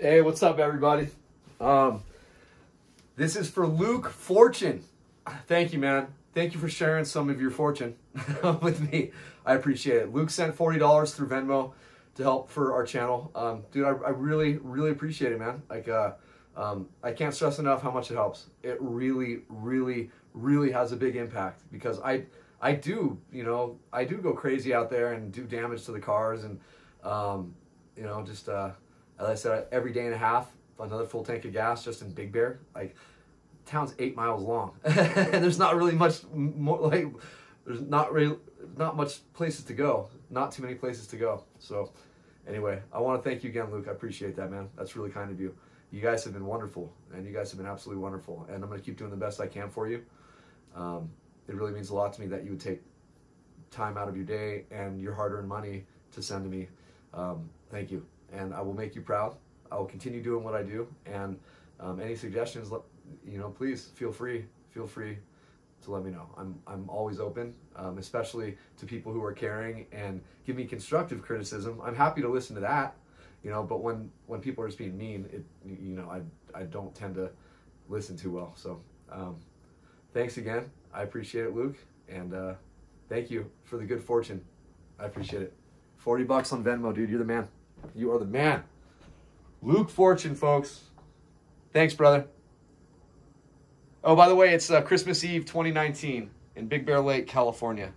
Hey, what's up, everybody? Um, this is for Luke Fortune. Thank you, man. Thank you for sharing some of your fortune with me. I appreciate it. Luke sent forty dollars through Venmo to help for our channel. Um, dude, I, I really, really appreciate it, man. Like, uh, um, I can't stress enough how much it helps. It really, really, really has a big impact because I, I do, you know, I do go crazy out there and do damage to the cars and, um, you know, just uh, as I said, every day and a half, another full tank of gas just in Big Bear. Like, town's eight miles long, and there's not really much more like there's not really not much places to go. Not too many places to go. So, anyway, I want to thank you again, Luke. I appreciate that, man. That's really kind of you. You guys have been wonderful, and you guys have been absolutely wonderful. And I'm going to keep doing the best I can for you. Um, it really means a lot to me that you would take time out of your day and your hard-earned money to send to me. Um, thank you, and I will make you proud. I will continue doing what I do, and um, any suggestions, you know, please feel free. Feel free to let me know. I'm I'm always open, um, especially to people who are caring and give me constructive criticism. I'm happy to listen to that, you know. But when when people are just being mean, it you know I I don't tend to listen too well. So um, thanks again. I appreciate it, Luke, and uh, thank you for the good fortune. I appreciate it. Forty bucks on Venmo, dude. You're the man. You are the man. Luke Fortune, folks. Thanks, brother. Oh, by the way, it's uh, Christmas Eve 2019 in Big Bear Lake, California.